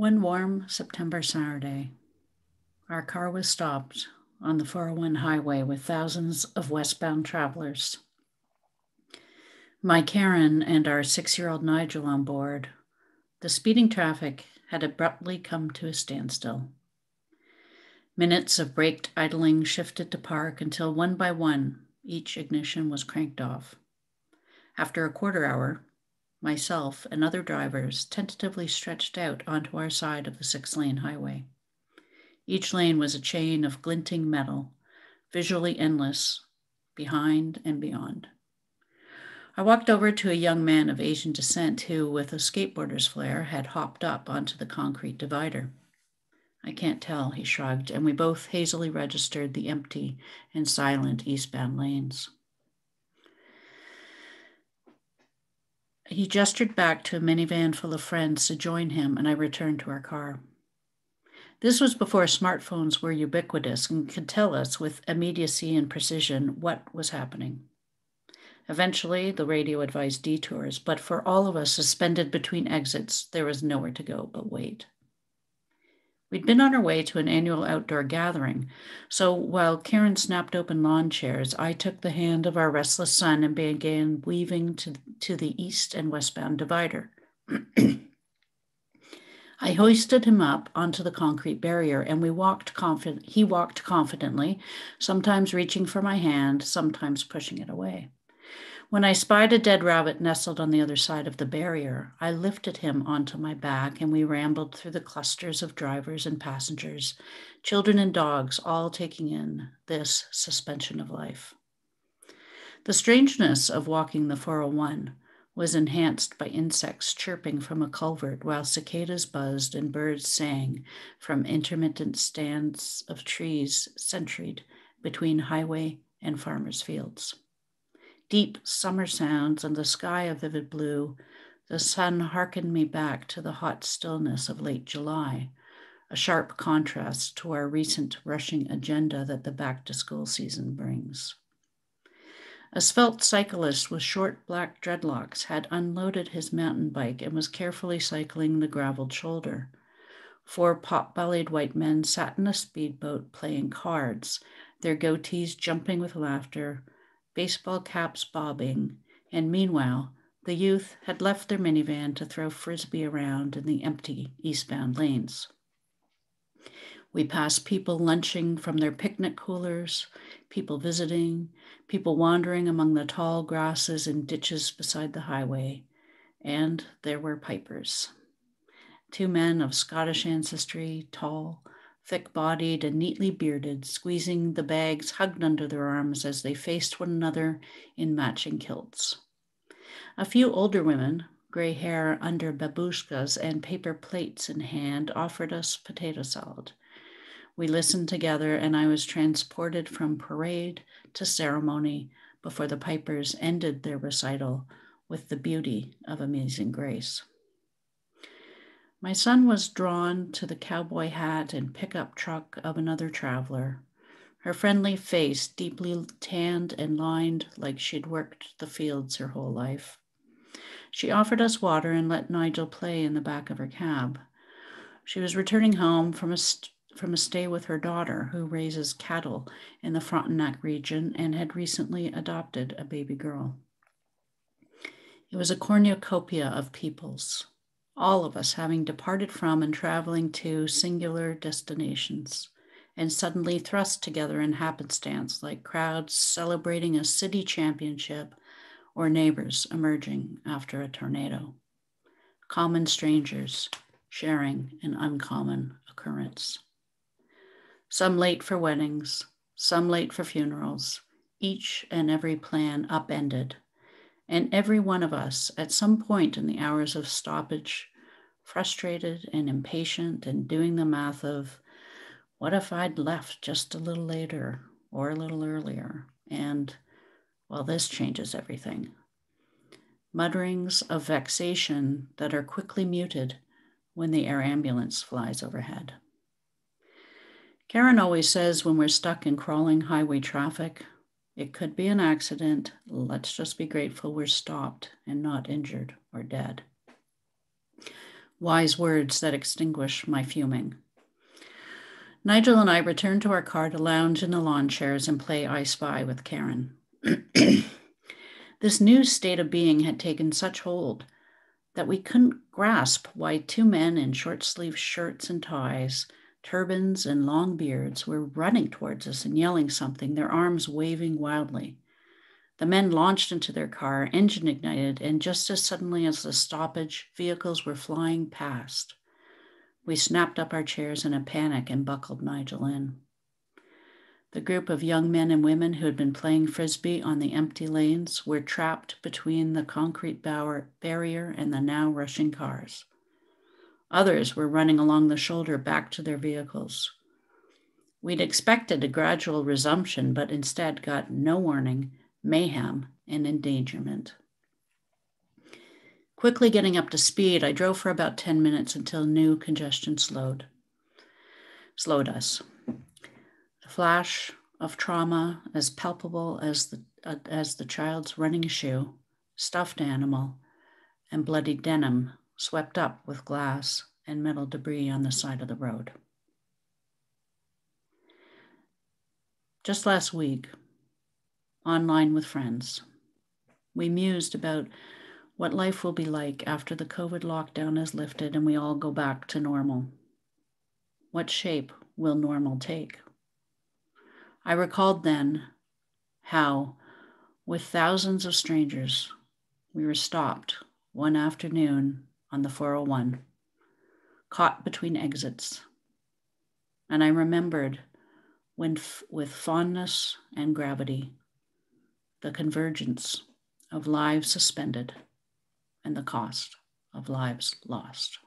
One warm September Saturday, our car was stopped on the 401 highway with thousands of westbound travelers. My Karen and our six year old Nigel on board, the speeding traffic had abruptly come to a standstill. Minutes of braked idling shifted to park until one by one each ignition was cranked off. After a quarter hour, myself, and other drivers tentatively stretched out onto our side of the six lane highway. Each lane was a chain of glinting metal, visually endless, behind and beyond. I walked over to a young man of Asian descent who, with a skateboarder's flair, had hopped up onto the concrete divider. I can't tell, he shrugged, and we both hazily registered the empty and silent eastbound lanes. He gestured back to a minivan full of friends to join him, and I returned to our car. This was before smartphones were ubiquitous and could tell us with immediacy and precision what was happening. Eventually, the radio advised detours, but for all of us suspended between exits, there was nowhere to go but wait. We'd been on our way to an annual outdoor gathering, so while Karen snapped open lawn chairs, I took the hand of our restless son and began weaving to, to the east and westbound divider. I hoisted him up onto the concrete barrier and we walked confident he walked confidently, sometimes reaching for my hand, sometimes pushing it away. When I spied a dead rabbit nestled on the other side of the barrier, I lifted him onto my back and we rambled through the clusters of drivers and passengers, children and dogs, all taking in this suspension of life. The strangeness of walking the 401 was enhanced by insects chirping from a culvert while cicadas buzzed and birds sang from intermittent stands of trees centured between highway and farmers' fields deep summer sounds and the sky a vivid blue, the sun hearkened me back to the hot stillness of late July, a sharp contrast to our recent rushing agenda that the back to school season brings. A svelte cyclist with short black dreadlocks had unloaded his mountain bike and was carefully cycling the graveled shoulder. Four pot bellied white men sat in a speedboat playing cards, their goatees jumping with laughter, baseball caps bobbing, and meanwhile, the youth had left their minivan to throw frisbee around in the empty eastbound lanes. We passed people lunching from their picnic coolers, people visiting, people wandering among the tall grasses and ditches beside the highway, and there were pipers. Two men of Scottish ancestry, tall, thick bodied and neatly bearded, squeezing the bags hugged under their arms as they faced one another in matching kilts. A few older women, gray hair under babushkas and paper plates in hand, offered us potato salad. We listened together, and I was transported from parade to ceremony before the pipers ended their recital with the beauty of amazing grace. My son was drawn to the cowboy hat and pickup truck of another traveler, her friendly face deeply tanned and lined like she'd worked the fields her whole life. She offered us water and let Nigel play in the back of her cab. She was returning home from a, st- from a stay with her daughter, who raises cattle in the Frontenac region and had recently adopted a baby girl. It was a cornucopia of peoples, all of us having departed from and traveling to singular destinations, and suddenly thrust together in happenstance like crowds celebrating a city championship or neighbors emerging after a tornado. Common strangers sharing an uncommon occurrence. Some late for weddings, some late for funerals, each and every plan upended and every one of us at some point in the hours of stoppage frustrated and impatient and doing the math of what if I'd left just a little later or a little earlier? And well, this changes everything. Mutterings of vexation that are quickly muted when the air ambulance flies overhead. Karen always says when we're stuck in crawling highway traffic, it could be an accident. Let's just be grateful we're stopped and not injured or dead. Wise words that extinguish my fuming. Nigel and I returned to our car to lounge in the lawn chairs and play I Spy with Karen. this new state of being had taken such hold that we couldn't grasp why two men in short sleeved shirts and ties, turbans, and long beards were running towards us and yelling something, their arms waving wildly. The men launched into their car, engine ignited, and just as suddenly as the stoppage, vehicles were flying past. We snapped up our chairs in a panic and buckled Nigel in. The group of young men and women who had been playing frisbee on the empty lanes were trapped between the concrete barrier and the now rushing cars. Others were running along the shoulder back to their vehicles. We'd expected a gradual resumption, but instead got no warning, mayhem, and endangerment. Quickly getting up to speed, I drove for about 10 minutes until new congestion slowed. Slowed us The flash of trauma as palpable as the, uh, as the child's running shoe, stuffed animal, and bloody denim swept up with glass and metal debris on the side of the road. Just last week, online with friends, we mused about what life will be like after the COVID lockdown is lifted and we all go back to normal. What shape will normal take? I recalled then how, with thousands of strangers, we were stopped one afternoon on the 401, caught between exits. And I remembered when, f- with fondness and gravity, the convergence of lives suspended and the cost of lives lost.